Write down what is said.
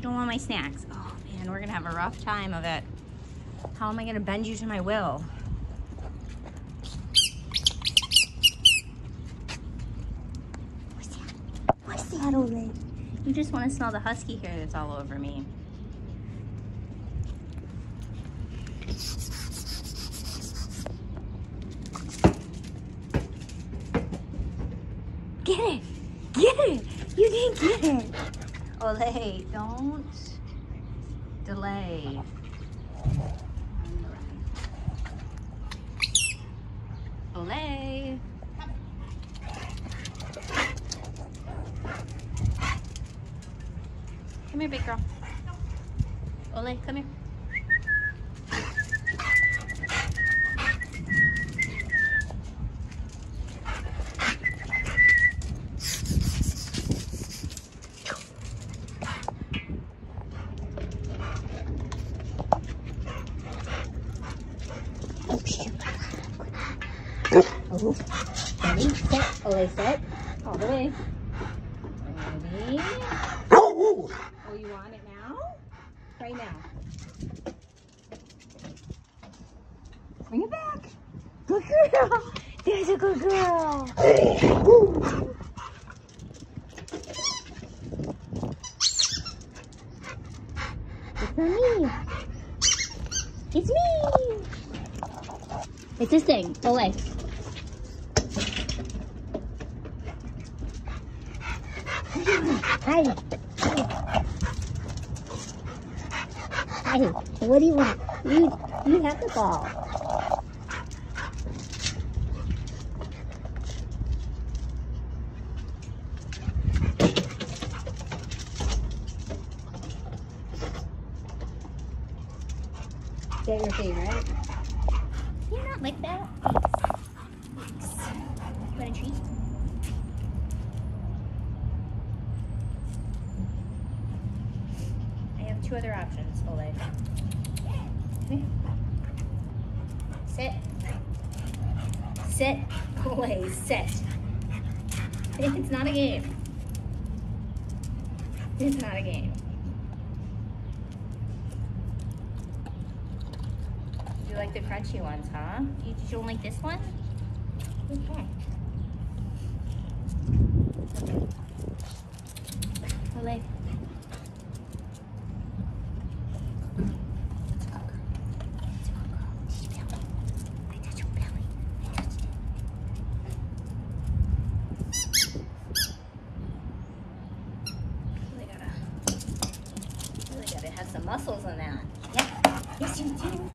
don't want my snacks. Oh man, we're gonna have a rough time of it. How am I gonna bend you to my will? What's that, Olay? You just want to smell the husky hair that's all over me. Get it! Get it! You didn't get it! Olay, don't delay. Olay. Come here, big girl. Olay, come here. Oh, ready, set, Olay, set, all the way. Ready? Oh, you want it now? Right now. Bring it back. Good girl. There's a good girl. It's not me. It's me. It's this thing. Olay. Hi. Hi. What do you want? You you have the ball. That your favorite? Can You're not lick that? You want a treat? I have two other options, Olay. Sit. Sit. Olay, sit. It's not a game. It's not a game. You like the crunchy ones, huh? You, you don't like this one? Okay. Have some muscles in that. Yeah. Yes, you do.